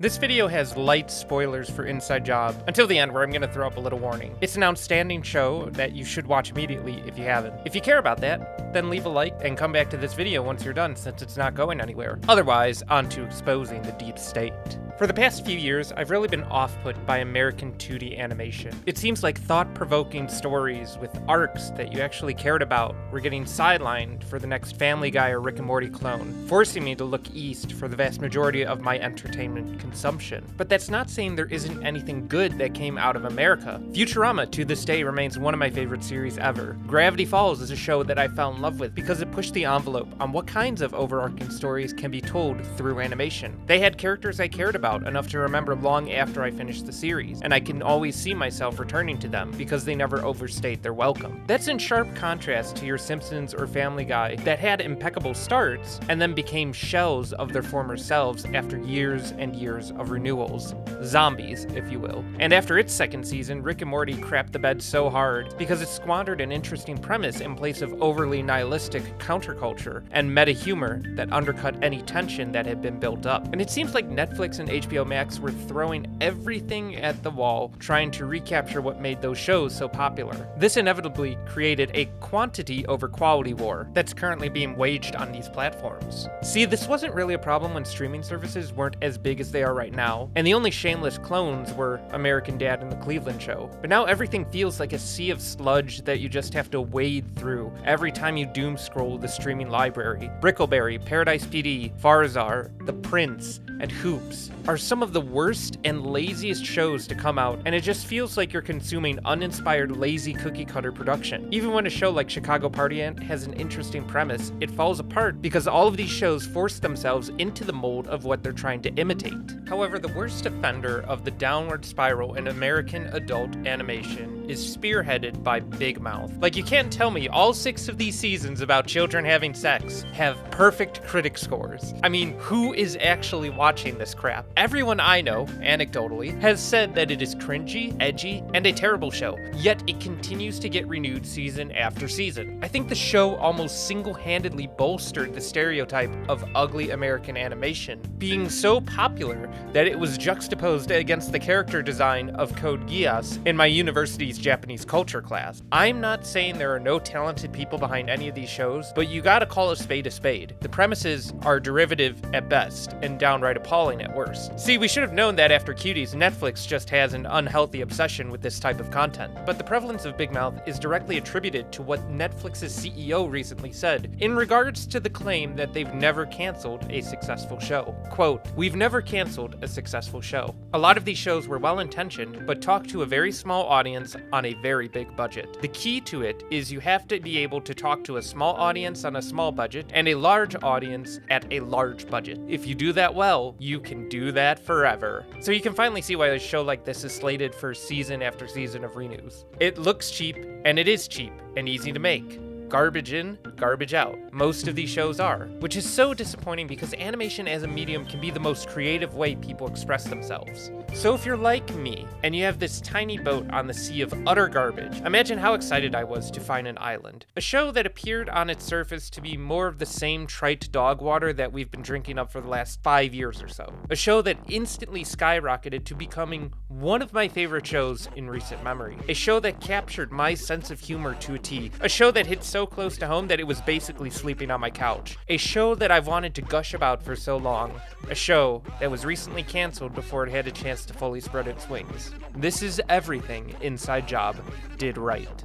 This video has light spoilers for Inside Job, until the end where I'm going to throw up a little warning. It's an outstanding show that you should watch immediately if you haven't. If you care about that, then leave a like and come back to this video once you're done since it's not going anywhere. Otherwise, on to exposing the deep state. For the past few years, I've really been off put by American 2D animation. It seems like thought provoking stories with arcs that you actually cared about were getting sidelined for the next Family Guy or Rick and Morty clone, forcing me to look east for the vast majority of my entertainment consumption. But that's not saying there isn't anything good that came out of America. Futurama to this day remains one of my favorite series ever. Gravity Falls is a show that I fell in love with because it pushed the envelope on what kinds of overarching stories can be told through animation. They had characters I cared about about enough to remember long after I finished the series, and I can always see myself returning to them because they never overstate their welcome. That's in sharp contrast to your Simpsons or Family Guy that had impeccable starts and then became shells of their former selves after years and years of renewals. Zombies, if you will. And after its second season, Rick and Morty crapped the bed so hard because it squandered an interesting premise in place of overly nihilistic counterculture and meta humor that undercut any tension that had been built up. And it seems like Netflix and HBO Max were throwing everything at the wall, trying to recapture what made those shows so popular. This inevitably created a quantity over quality war that's currently being waged on these platforms. See, this wasn't really a problem when streaming services weren't as big as they are right now, and the only shameless clones were American Dad and The Cleveland Show. But now everything feels like a sea of sludge that you just have to wade through every time you doom scroll the streaming library. Brickleberry, Paradise PD, Farzar, The Prince, and Hoops are some of the worst and laziest shows to come out, and it just feels like you're consuming uninspired, lazy cookie cutter production. Even when a show like Chicago Party Aunt has an interesting premise, it falls apart because all of these shows force themselves into the mold of what they're trying to imitate. However, the worst offender of the downward spiral in American adult animation is spearheaded by Big Mouth. Like, you can't tell me all six of these seasons about children having sex have perfect critic scores. I mean, who is actually watching this crap? Everyone I know, anecdotally, has said that it is cringy, edgy, and a terrible show, yet it continues to get renewed season after season. I think the show almost single handedly bolstered the stereotype of ugly American animation, being so popular that it was juxtaposed against the character design of Code Geass in my university's Japanese culture class. I'm not saying there are no talented people behind any of these shows, but you gotta call a spade a spade. The premises are derivative at best and downright appalling at worst. See, we should have known that after Cuties, Netflix just has an unhealthy obsession with this type of content. But the prevalence of Big Mouth is directly attributed to what Netflix's CEO recently said in regards to the claim that they've never canceled a successful show. Quote, We've never canceled a successful show. A lot of these shows were well intentioned, but talked to a very small audience on a very big budget. The key to it is you have to be able to talk to a small audience on a small budget and a large audience at a large budget. If you do that well, you can do that forever. So you can finally see why a show like this is slated for season after season of renews. It looks cheap, and it is cheap and easy to make garbage in, garbage out. Most of these shows are, which is so disappointing because animation as a medium can be the most creative way people express themselves. So if you're like me and you have this tiny boat on the sea of utter garbage, imagine how excited I was to find an island. A show that appeared on its surface to be more of the same trite dog water that we've been drinking up for the last five years or so. A show that instantly skyrocketed to becoming one of my favorite shows in recent memory. A show that captured my sense of humor to a T. A show that hit so so close to home that it was basically sleeping on my couch. A show that I've wanted to gush about for so long. A show that was recently canceled before it had a chance to fully spread its wings. This is everything Inside Job did right.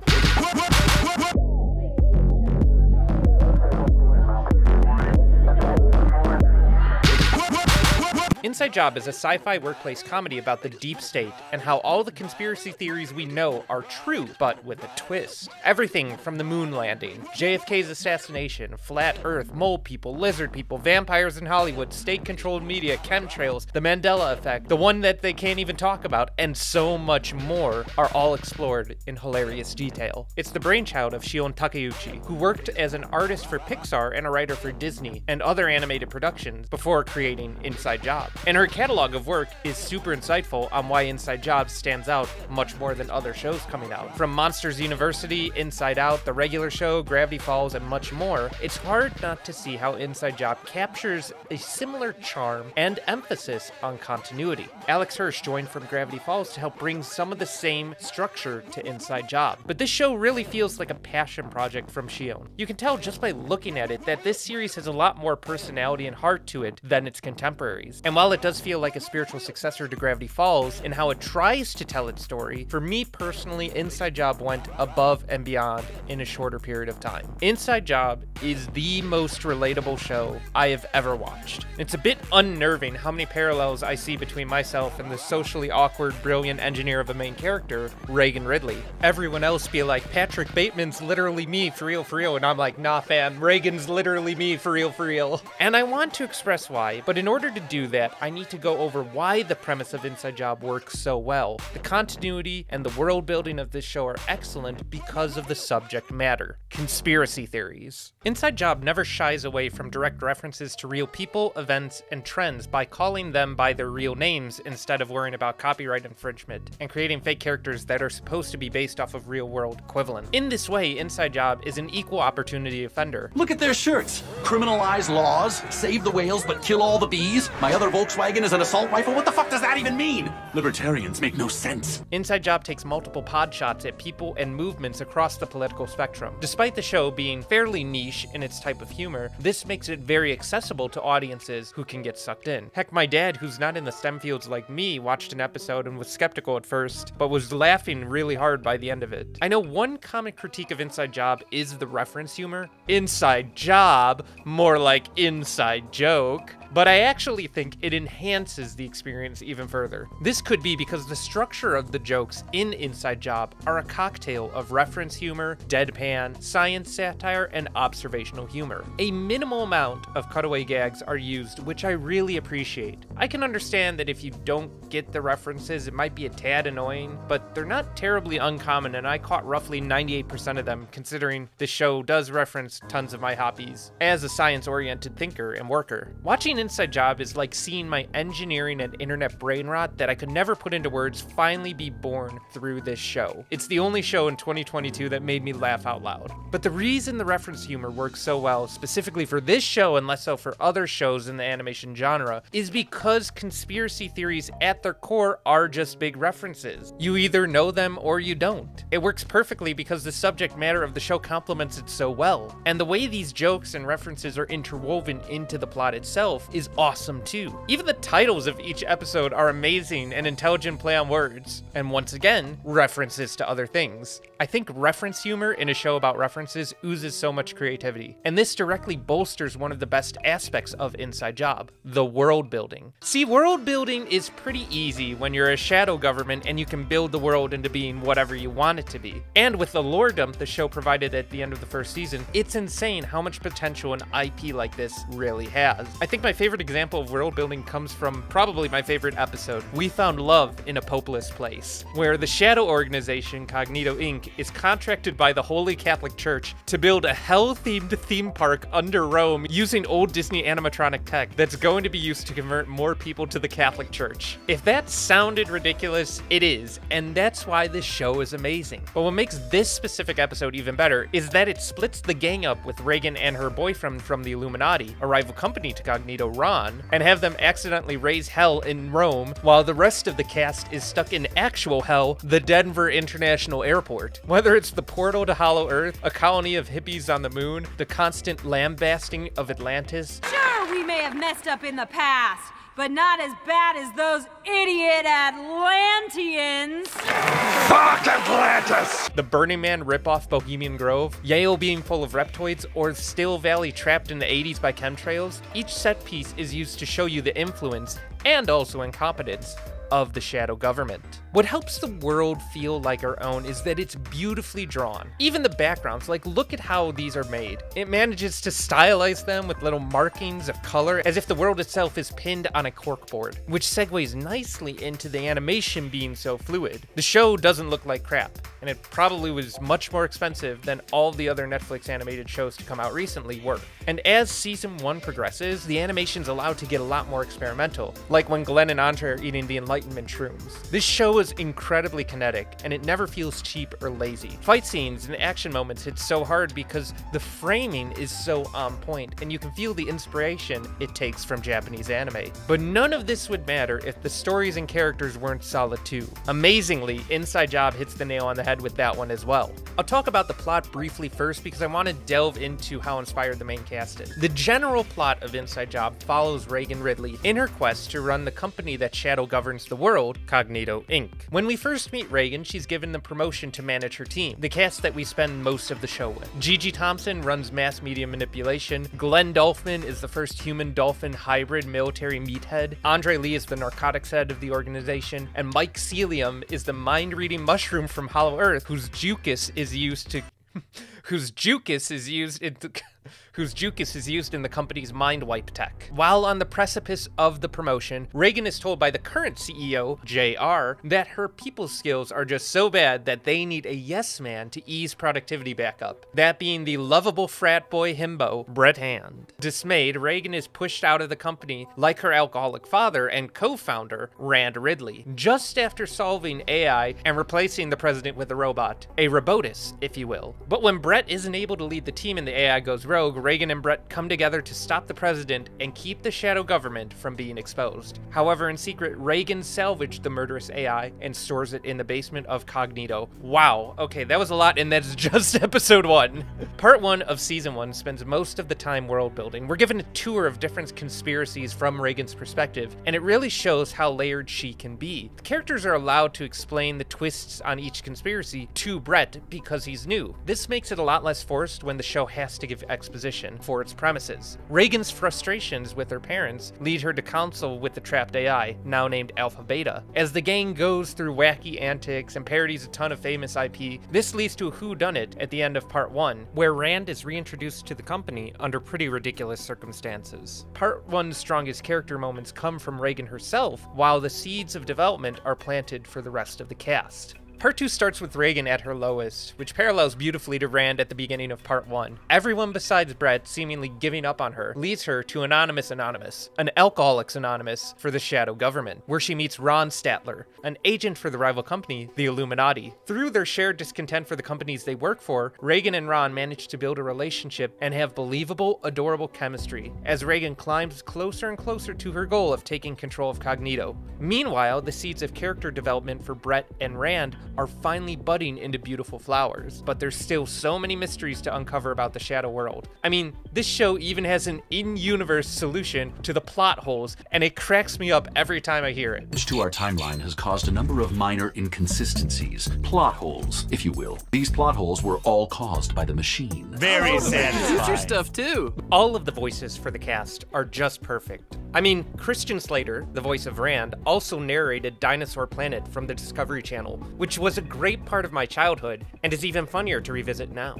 Inside Job is a sci fi workplace comedy about the deep state and how all the conspiracy theories we know are true, but with a twist. Everything from the moon landing, JFK's assassination, flat earth, mole people, lizard people, vampires in Hollywood, state controlled media, chemtrails, the Mandela effect, the one that they can't even talk about, and so much more are all explored in hilarious detail. It's the brainchild of Shion Takeuchi, who worked as an artist for Pixar and a writer for Disney and other animated productions before creating Inside Job. And her catalog of work is super insightful on why Inside Job stands out much more than other shows coming out. From Monsters University, Inside Out, the regular show, Gravity Falls, and much more, it's hard not to see how Inside Job captures a similar charm and emphasis on continuity. Alex Hirsch joined from Gravity Falls to help bring some of the same structure to Inside Job. But this show really feels like a passion project from Shion. You can tell just by looking at it that this series has a lot more personality and heart to it than its contemporaries. And while it does feel like a spiritual successor to Gravity Falls in how it tries to tell its story, for me personally, Inside Job went above and beyond in a shorter period of time. Inside Job is the most relatable show I have ever watched. It's a bit unnerving how many parallels I see between myself and the socially awkward, brilliant engineer of a main character, Reagan Ridley. Everyone else be like, Patrick Bateman's literally me, for real, for real. And I'm like, nah, fam, Reagan's literally me, for real, for real. And I want to express why, but in order to do that, I need to go over why the premise of Inside Job works so well. The continuity and the world building of this show are excellent because of the subject matter conspiracy theories. Inside Job never shies away from direct references to real people, events, and trends by calling them by their real names instead of worrying about copyright infringement and creating fake characters that are supposed to be based off of real world equivalent. In this way, Inside Job is an equal opportunity offender. Look at their shirts. Criminalize laws, save the whales but kill all the bees. My other Volkswagen is an assault rifle. What the fuck does that even mean? Libertarians make no sense. Inside Job takes multiple pod shots at people and movements across the political spectrum. Despite the show being fairly niche in its type of humor, this makes it very accessible to audiences who can get sucked in. Heck, my dad, who's not in the STEM fields like me, watched an episode and was skeptical at first, but was laughing really hard by the end of it. I know one common critique of Inside Job is the reference humor. Inside Job, more like inside joke but I actually think it enhances the experience even further. This could be because the structure of the jokes in Inside Job are a cocktail of reference humor, deadpan, science satire, and observational humor. A minimal amount of cutaway gags are used, which I really appreciate. I can understand that if you don't get the references, it might be a tad annoying, but they're not terribly uncommon, and I caught roughly 98% of them, considering the show does reference tons of my hobbies as a science oriented thinker and worker. Watching inside job is like seeing my engineering and internet brain rot that I could never put into words finally be born through this show. It's the only show in 2022 that made me laugh out loud. But the reason the reference humor works so well, specifically for this show and less so for other shows in the animation genre, is because conspiracy theories at their core are just big references. You either know them or you don't. It works perfectly because the subject matter of the show complements it so well. And the way these jokes and references are interwoven into the plot itself is awesome too. Even the titles of each episode are amazing and intelligent play on words. And once again, references to other things. I think reference humor in a show about references oozes so much creativity. And this directly bolsters one of the best aspects of Inside Job the world building. See, world building is pretty easy when you're a shadow government and you can build the world into being whatever you want it to be. And with the lore dump the show provided at the end of the first season, it's insane how much potential an IP like this really has. I think my favorite example of world building comes from probably my favorite episode, We Found Love in a Popeless Place, where the shadow organization Cognito Inc. is contracted by the Holy Catholic Church to build a hell themed theme park under Rome using old Disney animatronic tech that's going to be used to convert more people to the Catholic Church. If that sounded ridiculous, it is, and that's why this show is amazing. But what makes this specific episode even better is that it splits the gang up with Reagan and her boyfriend from the Illuminati, a rival company to Cognito Ron, and have them accidentally raise hell in Rome while the rest of the cast is stuck in actual hell, the Denver International Airport. Whether it's the portal to Hollow Earth, a colony of hippies on the moon, the constant lambasting of Atlantis, Sure, we may have messed up in the past, but not as bad as those idiot Atlanteans. Fuck Atlantis! the Burning Man ripoff Bohemian Grove, Yale being full of reptoids, or Still Valley trapped in the 80s by chemtrails, each set piece is used to show you the influence and also incompetence of the shadow government. What helps the world feel like our own is that it's beautifully drawn. Even the backgrounds, like look at how these are made. It manages to stylize them with little markings of color as if the world itself is pinned on a corkboard, which segues nicely into the animation being so fluid. The show doesn't look like crap. and it probably was much more expensive than all the other Netflix animated shows to come out recently were. And as season 1 progresses, the animation's allowed to get a lot more experimental, like when Glenn and Andre are eating the Enlightenment shrooms. This show is incredibly kinetic, and it never feels cheap or lazy. Fight scenes and action moments hit so hard because the framing is so on point, and you can feel the inspiration it takes from Japanese anime. But none of this would matter if the stories and characters weren't solid too. Amazingly, Inside Job hits the nail on the head with that one as well. I'll talk about the plot briefly first because I want to delve into how inspired the main cast is. The general plot of Inside Job follows Reagan Ridley in her quest to run the company that shadow governs the world, Cognito Inc. When we first meet Reagan, she's given the promotion to manage her team, the cast that we spend most of the show with. Gigi Thompson runs mass media manipulation, Glenn Dolphin is the first human dolphin hybrid military meathead, Andre Lee is the narcotics head of the organization, and Mike Celium is the mind reading mushroom from Hollow Earth whose jucus is used to. whose jucus is used in. whose Jucus is used in the company's mind wipe tech. While on the precipice of the promotion, Reagan is told by the current CEO, JR, that her people skills are just so bad that they need a yes man to ease productivity back up. That being the lovable frat boy himbo, Brett Hand. Dismayed, Reagan is pushed out of the company like her alcoholic father and co founder, Rand Ridley, just after solving AI and replacing the president with a robot. A robotus, if you will. But when Brett isn't able to lead the team and the AI goes rogue, Reagan and Brett come together to stop the president and keep the shadow government from being exposed. However, in secret, Reagan salvaged the murderous AI and stores it in the basement of Cognito. Wow, okay, that was a lot, and that's just episode one. Part one of season one spends most of the time world building. We're given a tour of different conspiracies from Reagan's perspective, and it really shows how layered she can be. The characters are allowed to explain the twists on each conspiracy to Brett because he's new. This makes it a lot less forced when the show has to give exposition for its premises. Reagan's frustrations with her parents lead her to counsel with the trapped AI, now named Alpha Beta. As the gang goes through wacky antics and parodies a ton of famous IP, this leads to a whodunit at the end of part 1, where Rand is reintroduced to the company under pretty ridiculous circumstances. Part 1's strongest character moments come from Reagan herself, while the seeds of development are planted for the rest of the cast. Part 2 starts with Reagan at her lowest, which parallels beautifully to Rand at the beginning of Part 1. Everyone besides Brett seemingly giving up on her leads her to Anonymous Anonymous, an Alcoholics Anonymous for the Shadow Government, where she meets Ron Statler, an agent for the rival company, the Illuminati. Through their shared discontent for the companies they work for, Reagan and Ron manage to build a relationship and have believable, adorable chemistry as Reagan climbs closer and closer to her goal of taking control of Cognito. Meanwhile, the seeds of character development for Brett and Rand are finally budding into beautiful flowers, but there's still so many mysteries to uncover about the Shadow World. I mean, this show even has an in universe solution to the plot holes, and it cracks me up every time I hear it. to our timeline has caused a number of minor inconsistencies, plot holes, if you will. These plot holes were all caused by the machine. Very satisfying. Future stuff too. All of the voices for the cast are just perfect. I mean, Christian Slater, the voice of Rand, also narrated Dinosaur Planet from the Discovery Channel, which was a great part of my childhood and is even funnier to revisit now.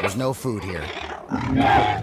There's no food here.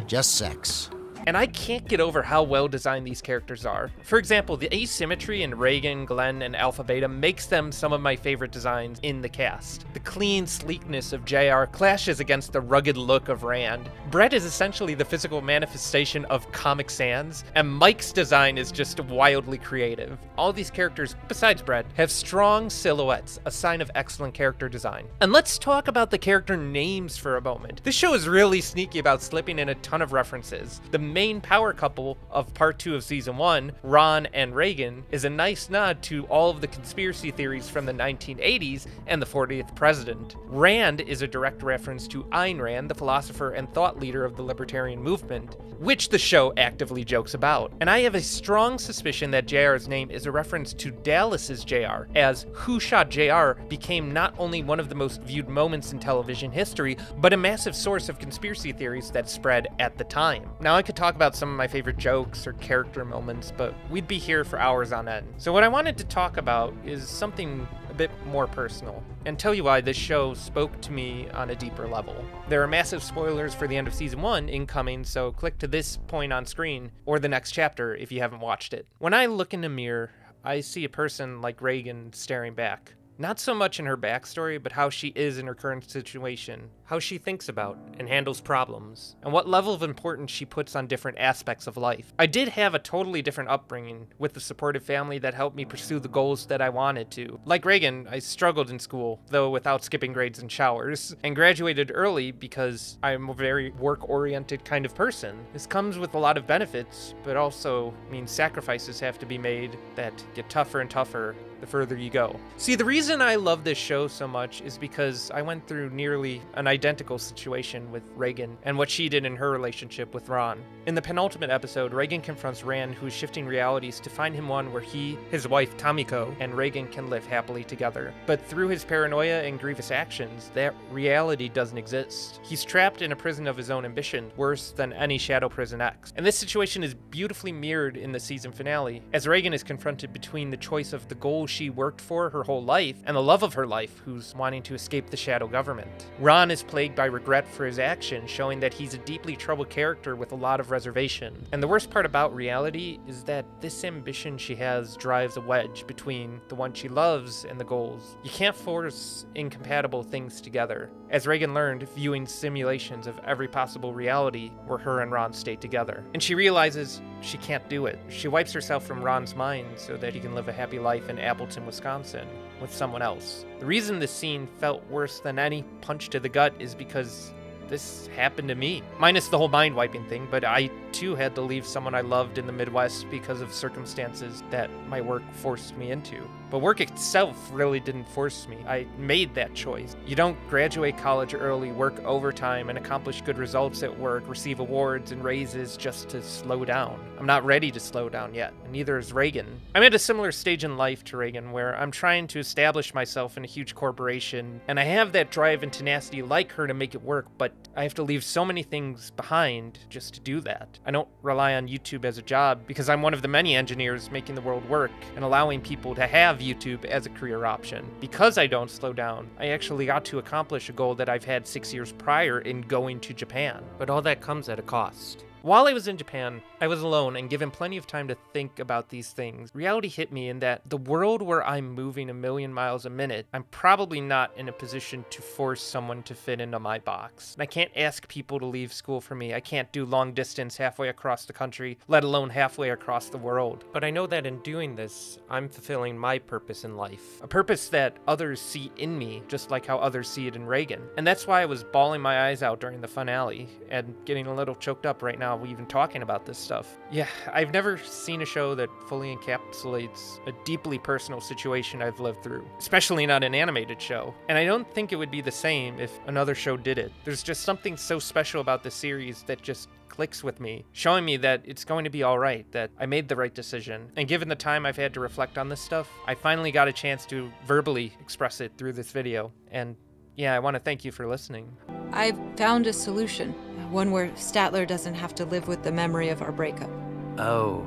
Just sex. And I can't get over how well designed these characters are. For example, the asymmetry in Reagan, Glenn, and Alpha Beta makes them some of my favorite designs in the cast. The clean sleekness of JR clashes against the rugged look of Rand. Brett is essentially the physical manifestation of Comic Sans, and Mike's design is just wildly creative. All these characters, besides Brett, have strong silhouettes, a sign of excellent character design. And let's talk about the character names for a moment. This show is really sneaky about slipping in a ton of references. The main power couple of part two of season one, Ron and Reagan, is a nice nod to all of the conspiracy theories from the 1980s and the 40th president. Rand is a direct reference to Ayn Rand, the philosopher and thought leader of the libertarian movement, which the show actively jokes about. And I have a strong suspicion that JR's name is a reference to Dallas's JR, as Who Shot JR became not only one of the most viewed moments in television history, but a massive source of conspiracy theories that spread at the time. Now, I could talk about some of my favorite jokes or character moments, but we'd be here for hours on end. So, what I wanted to talk about is something a bit more personal and tell you why this show spoke to me on a deeper level. There are massive spoilers for the end of season 1 incoming, so click to this point on screen or the next chapter if you haven't watched it. When I look in a mirror, I see a person like Reagan staring back. Not so much in her backstory, but how she is in her current situation, how she thinks about and handles problems, and what level of importance she puts on different aspects of life. I did have a totally different upbringing with a supportive family that helped me pursue the goals that I wanted to. Like Reagan, I struggled in school, though without skipping grades and showers, and graduated early because I'm a very work oriented kind of person. This comes with a lot of benefits, but also means sacrifices have to be made that get tougher and tougher the further you go. See, the reason I love this show so much is because I went through nearly an identical situation with Reagan and what she did in her relationship with Ron. In the penultimate episode, Reagan confronts Rand, who's shifting realities to find him one where he, his wife Tamiko, and Reagan can live happily together. But through his paranoia and grievous actions, that reality doesn't exist. He's trapped in a prison of his own ambition, worse than any Shadow Prison X. And this situation is beautifully mirrored in the season finale, as Reagan is confronted between the choice of the goal she worked for her whole life and the love of her life who's wanting to escape the shadow government. Ron is plagued by regret for his actions, showing that he's a deeply troubled character with a lot of reservation. And the worst part about reality is that this ambition she has drives a wedge between the one she loves and the goals. You can't force incompatible things together. As Reagan learned, viewing simulations of every possible reality where her and Ron stay together. And she realizes she can't do it. She wipes herself from Ron's mind so that he can live a happy life in Appleton, Wisconsin with someone else. The reason this scene felt worse than any punch to the gut is because this happened to me. Minus the whole mind wiping thing, but I too had to leave someone I loved in the Midwest because of circumstances that my work forced me into. But work itself really didn't force me. I made that choice. You don't graduate college early, work overtime, and accomplish good results at work, receive awards and raises just to slow down. I'm not ready to slow down yet, and neither is Reagan. I'm at a similar stage in life to Reagan where I'm trying to establish myself in a huge corporation, and I have that drive and tenacity like her to make it work, but I have to leave so many things behind just to do that. I don't rely on YouTube as a job because I'm one of the many engineers making the world work and allowing people to have YouTube as a career option. Because I don't slow down, I actually got to accomplish a goal that I've had six years prior in going to Japan. But all that comes at a cost. While I was in Japan, I was alone and given plenty of time to think about these things. Reality hit me in that the world where I'm moving a million miles a minute, I'm probably not in a position to force someone to fit into my box. And I can't ask people to leave school for me. I can't do long distance halfway across the country, let alone halfway across the world. But I know that in doing this, I'm fulfilling my purpose in life. A purpose that others see in me, just like how others see it in Reagan. And that's why I was bawling my eyes out during the finale and getting a little choked up right now, even talking about this stuff. Yeah, I've never seen a show that fully encapsulates a deeply personal situation I've lived through, especially not an animated show. And I don't think it would be the same if another show did it. There's just something so special about the series that just clicks with me, showing me that it's going to be all right, that I made the right decision. And given the time I've had to reflect on this stuff, I finally got a chance to verbally express it through this video. And yeah, I want to thank you for listening. I've found a solution. One where Statler doesn't have to live with the memory of our breakup. Oh,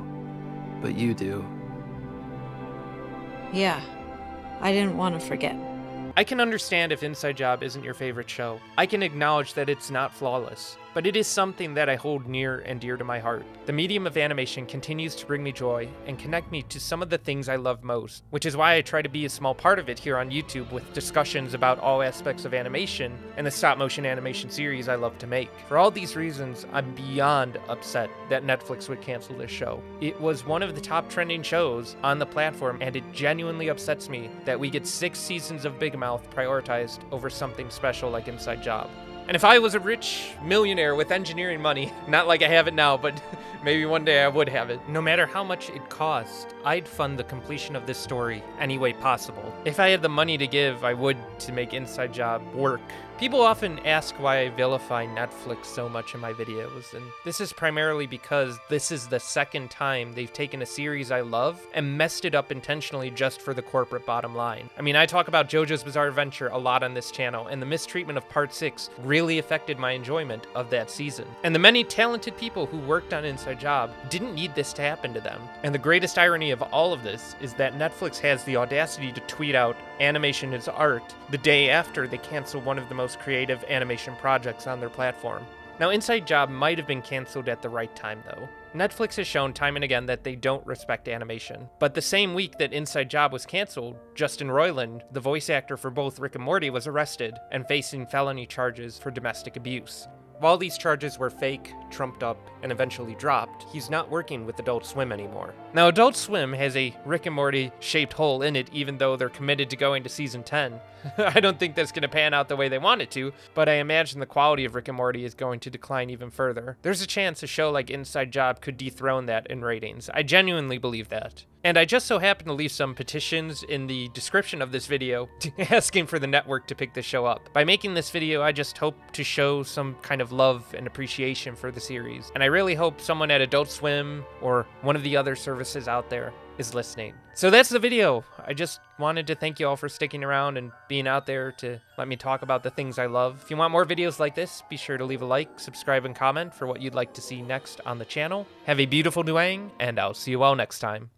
but you do. Yeah, I didn't want to forget. I can understand if Inside Job isn't your favorite show. I can acknowledge that it's not flawless, but it is something that I hold near and dear to my heart. The medium of animation continues to bring me joy and connect me to some of the things I love most, which is why I try to be a small part of it here on YouTube with discussions about all aspects of animation and the stop motion animation series I love to make. For all these reasons, I'm beyond upset that Netflix would cancel this show. It was one of the top trending shows on the platform, and it genuinely upsets me that we get six seasons of Big Mouth prioritized over something special like Inside Job. And if I was a rich millionaire with engineering money, not like I have it now, but maybe one day I would have it, no matter how much it cost, I'd fund the completion of this story any way possible. If I had the money to give, I would to make Inside Job work. People often ask why I vilify Netflix so much in my videos, and this is primarily because this is the second time they've taken a series I love and messed it up intentionally just for the corporate bottom line. I mean, I talk about JoJo's Bizarre Adventure a lot on this channel, and the mistreatment of Part 6 really affected my enjoyment of that season. And the many talented people who worked on Inside Job didn't need this to happen to them. And the greatest irony of all of this is that Netflix has the audacity to tweet out animation is art the day after they cancel one of the most creative animation projects on their platform. Now, Inside Job might have been canceled at the right time, though. Netflix has shown time and again that they don't respect animation. But the same week that Inside Job was canceled, Justin Roiland, the voice actor for both Rick and Morty, was arrested and facing felony charges for domestic abuse. While these charges were fake, trumped up, and eventually dropped, he's not working with Adult Swim anymore. Now, Adult Swim has a Rick and Morty shaped hole in it, even though they're committed to going to season 10. I don't think that's going to pan out the way they want it to, but I imagine the quality of Rick and Morty is going to decline even further. There's a chance a show like Inside Job could dethrone that in ratings. I genuinely believe that. And I just so happen to leave some petitions in the description of this video asking for the network to pick the show up. By making this video, I just hope to show some kind of love and appreciation for the series. And I really hope someone at Adult Swim or one of the other services out there is listening. So that's the video. I just wanted to thank you all for sticking around and being out there to let me talk about the things I love. If you want more videos like this, be sure to leave a like, subscribe, and comment for what you'd like to see next on the channel. Have a beautiful Nuang, and I'll see you all next time.